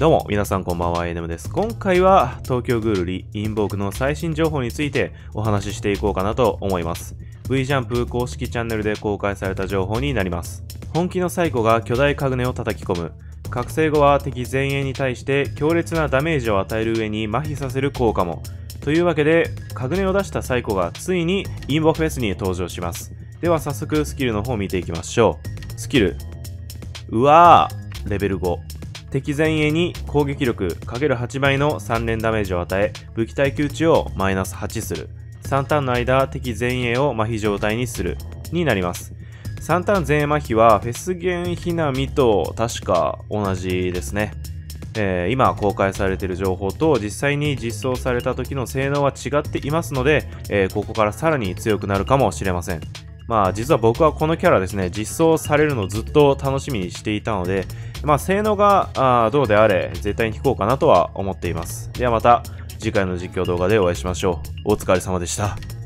どうも、皆さんこんばんは、エネムです。今回は、東京グールリインボークの最新情報についてお話ししていこうかなと思います。V ジャンプ公式チャンネルで公開された情報になります。本気のサイコが巨大カグネを叩き込む。覚醒後は敵前衛に対して強烈なダメージを与える上に麻痺させる効果も。というわけで、カグネを出したサイコがついにインボフェスに登場します。では早速スキルの方を見ていきましょう。スキル。うわーレベル5。敵前衛に攻撃力 ×8 倍の3連ダメージを与え、武器耐久値をマイナス8する。3ターンの間、敵前衛を麻痺状態にする。になります。3ターン前衛麻痺は、フェスゲンヒナミと確か同じですね。えー、今公開されている情報と実際に実装された時の性能は違っていますので、えー、ここからさらに強くなるかもしれません。まあ実は僕はこのキャラですね、実装されるのずっと楽しみにしていたので、まあ性能があどうであれ絶対に聞こうかなとは思っています。ではまた次回の実況動画でお会いしましょう。お疲れ様でした。